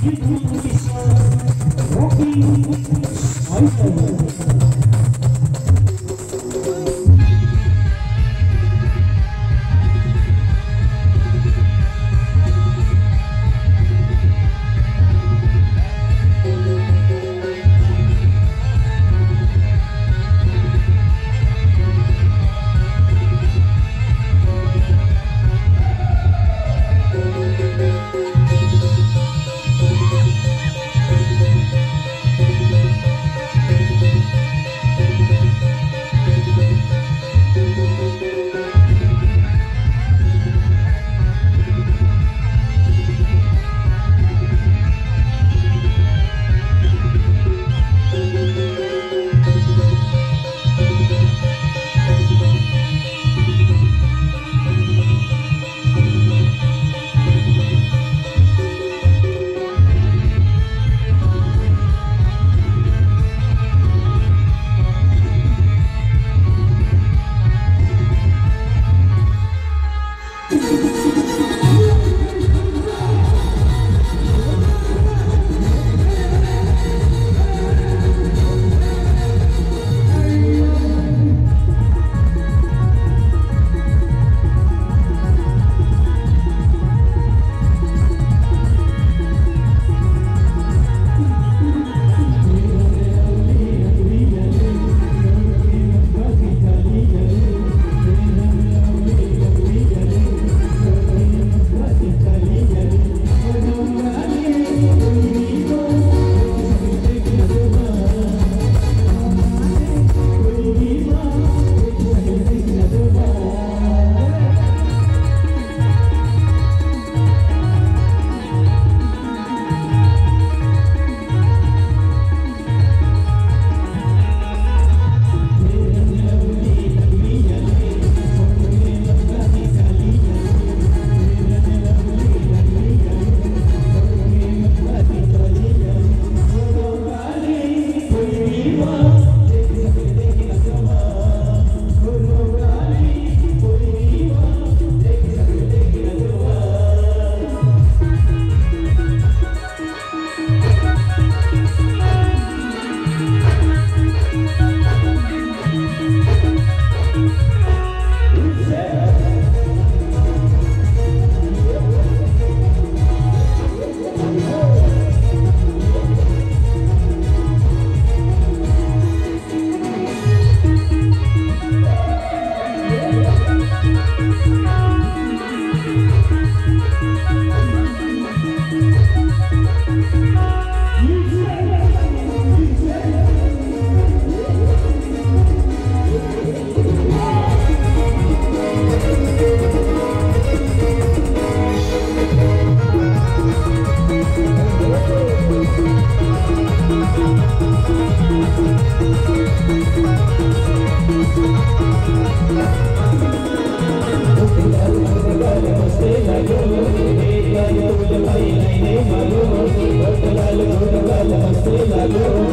Thank you. ela, sei lá, eu